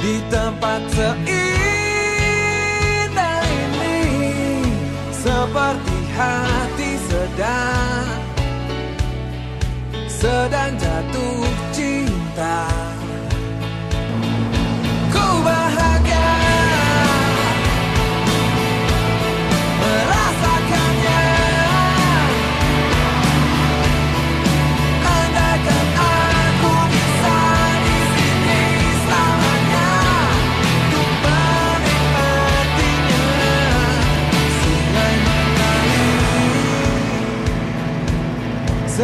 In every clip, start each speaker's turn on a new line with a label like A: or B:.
A: di tempat seindah ini seperti hati sedang sedang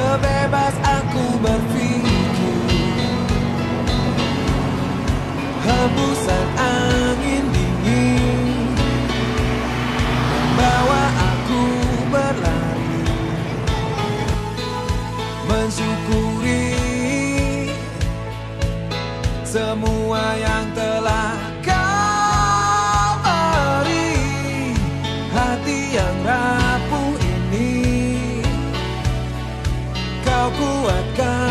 A: sebebas aku berpikir hembusan aku I got.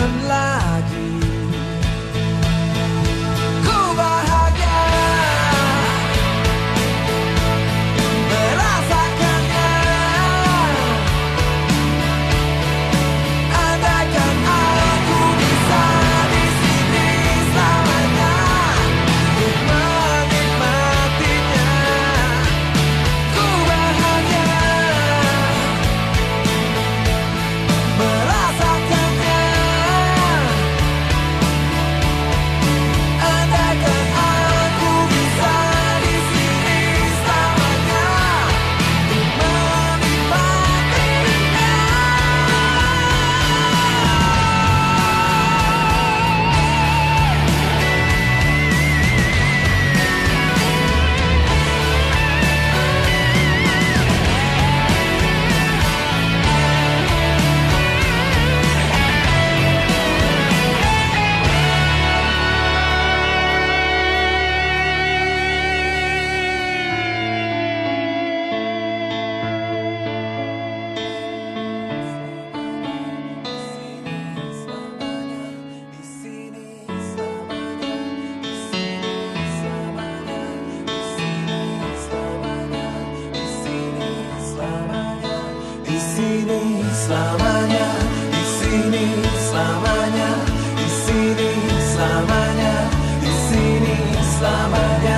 A: selamanya di sini selamanya di sini selamanya di sini selamanya.